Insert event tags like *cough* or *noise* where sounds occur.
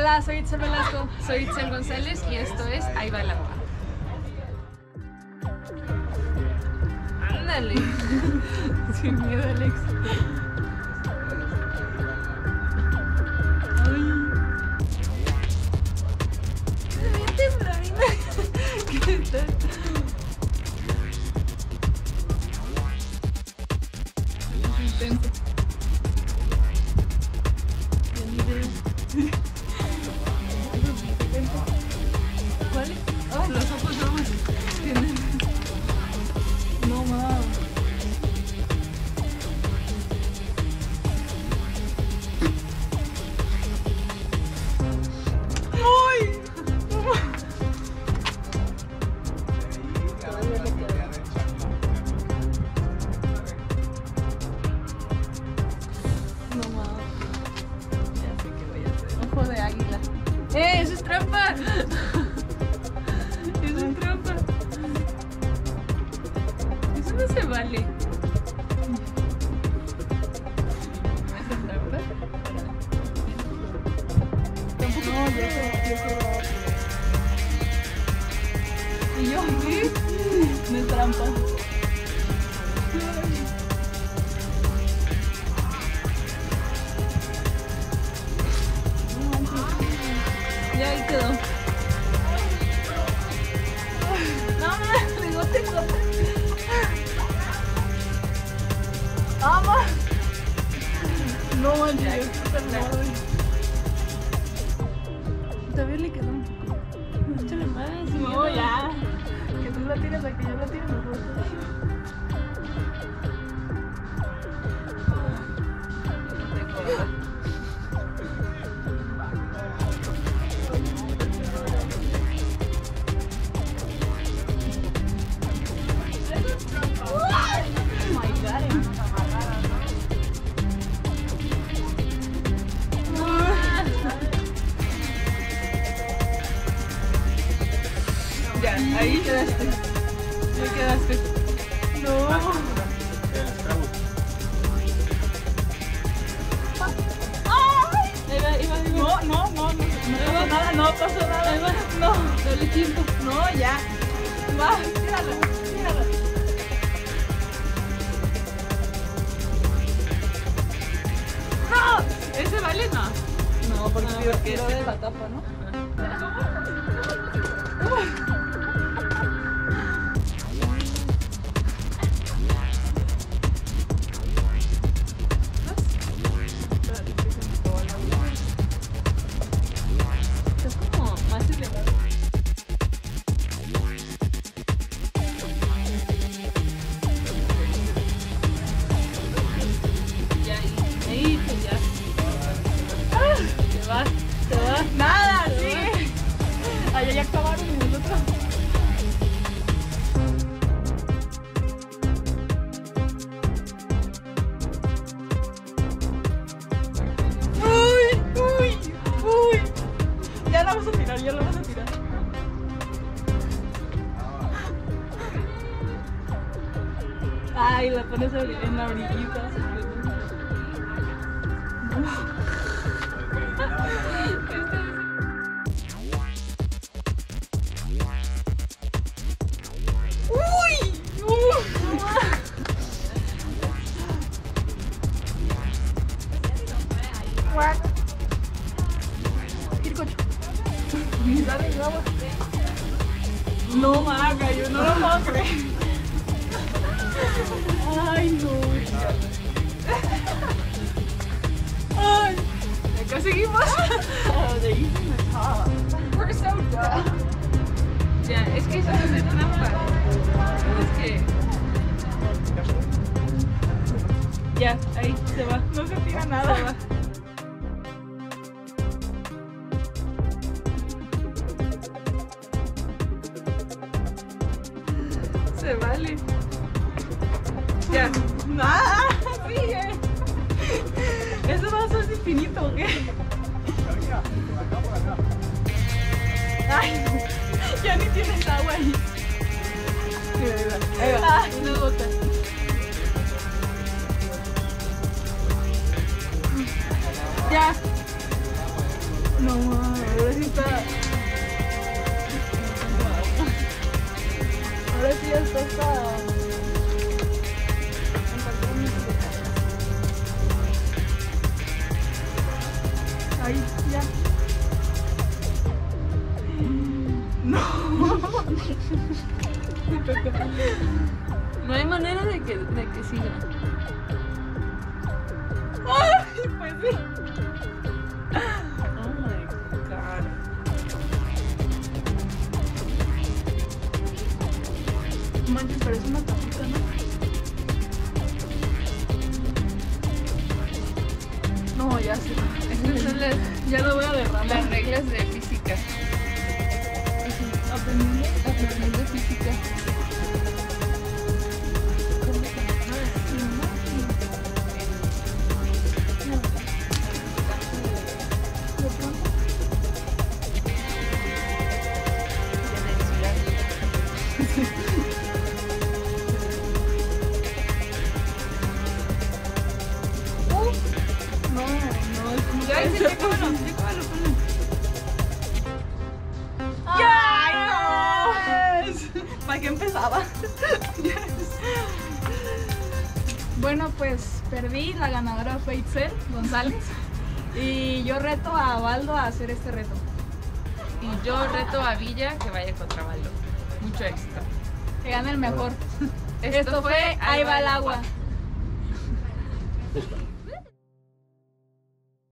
Hola, soy Itzel soy Itzel González y esto es Ahí va el agua. Ándale. *laughs* Sin miedo, Alex. *laughs* Intenso. Tampoco. No, yo ¿Y yo qué? No es trampa. Ya ahí Todavía le quedó un poco. Échale más. No, ya. Que tú la tires, la que yo la tire mejor. Ya, ahí quedaste. Ahí quedaste. No. No, no, no, no, no nada, no pasó nada. No, dale tiempo. No, ya. Va, tíralo, tíralo. ¡No! ¿Ese vale? No. No, porque No, quiero de la tapa, ¿no? Ay, la pones en la orillita. No, maga, yo no lo puedo creer. Ay, no. Ay. Acá seguimos. Oh, de ahí se me estaba. We're so dumb. Ya, es que eso no es trampa. Es que. Ya, ahí se va. No se tira nada. Se va. Nada, sigue. ¿Eso va a ser infinito o qué? Ay, no. ya ni tienes agua ahí. Mira, ahí va. Ahí va. Ay. Una gota. Ya. No, sí está. Ahora sí ya está No hay manera de que, de que siga. Ay, pues sí. Oh my god. Manches, parece una tapita, ¿no? No, ya sí. Son las, Ya lo voy a derramar. las reglas de física. Aprendiendo. Aprendiendo física. De no! ¿Para qué empezaba? Bueno, pues perdí. La ganadora fue Itzel González. Y yo reto a Baldo a hacer este reto. Y yo reto a Villa que vaya contra Baldo. Mucho éxito. Que gane el mejor. Esto Esto fue Ahí va el agua.